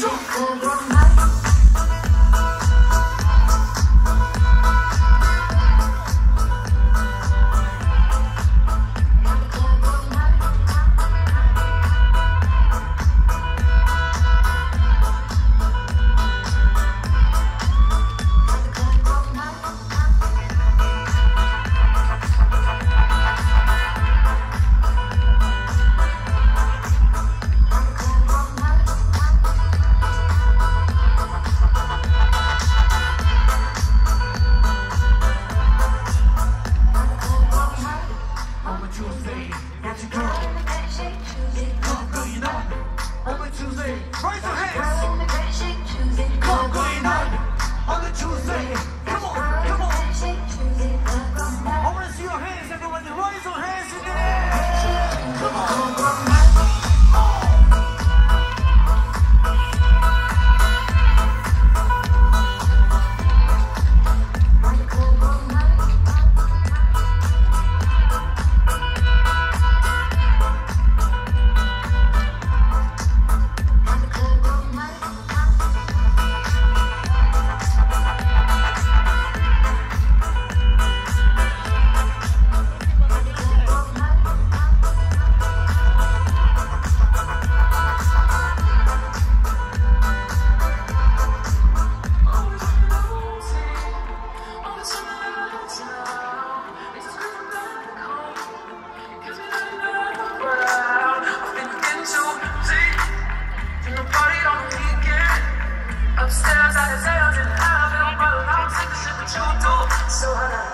Cobra Master. Crazy.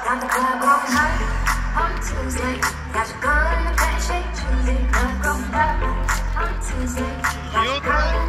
got the club going hard on Tuesday. Got your gun in the back, shake, Julie, on Tuesday. Got your gun in the back,